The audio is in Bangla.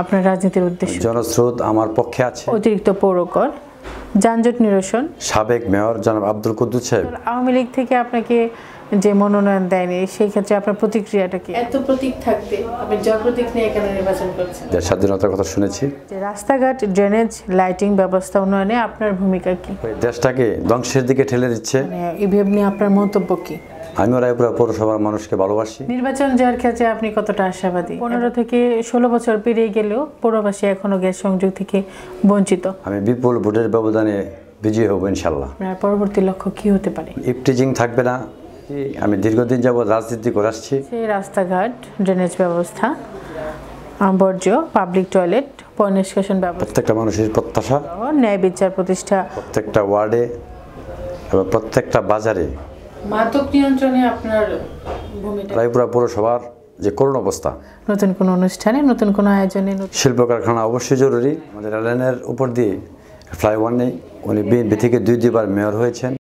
আপনার রাজনীতির উদ্দেশ্য জনস্রোত আমার পক্ষে আছে। অতিরিক্ত পৌরকর যানজট নিরসন। সাবেক মেয়র জনাব আব্দুল কুদ্দুস সাহেব। আওয়ামী লীগ থেকে আপনাকে যে মনোনয়ন দেয়নি সেই ক্ষেত্রে আপনার প্রতিক্রিয়াটা কি? এত প্রতীক থাকতে আপনি জয় প্রতীক নিয়ে কেন নির্বাচন করছেন? যে স্বাধীনতার কথা শুনেছি। যে রাস্তাঘাট ড্রেনেজ লাইটিং ব্যবস্থা উন্নয়নে আপনার ভূমিকা কি? দেশটাকে ধ্বংসের দিকে ঠেলে দিচ্ছে। মানে ইভিএম নিয়ে আপনার মন্তব্য কি? আমিও রায়পুরা পৌরসভার মানুষকে ভালোবাসি। নির্বাচন যাওয়ার ক্ষেত্রে আপনি কতটা আশাবাদী? পনেরো থেকে ষোলো বছর পেরিয়ে গেলেও পৌরবাসী এখনও গ্যাস সংযোগ থেকে বঞ্চিত। আমি বিপুল ভোটের ব্যবধানে বিজয়ী হব ইনশাল্লাহ আপনার পরবর্তী লক্ষ্য কি হতে পারে? ইফটিজিং থাকবে না। আমি দীর্ঘদিন যাবৎ রাজনীতি করে আসছি। রাস্তাঘাট ড্রেনেজ ব্যবস্থা বর্জ্য পাবলিক টয়লেট পয় নিষ্কাশন ব্যবস্থা। প্রত্যেকটা মানুষের প্রত্যাশা। ন্যায় বিচার প্রতিষ্ঠা। প্রত্যেকটা ওয়ার্ডে এবং প্রত্যেকটা বাজারে মাদক নিয়ন্ত্রণে আপনার ভূমিকা? রায়পুরা পৌরসভার যে করুণ অবস্থা নতুন কোনো অনুষ্ঠানে নতুন কোনো আয়োজনে শিল্প কারখানা অবশ্যই জরুরি। আমাদের রেললাইনের উপর দিয়ে ফ্লাইওভার নেই উনি বিএনপি থেকে দুই দুইবার মেয়র হয়েছেন।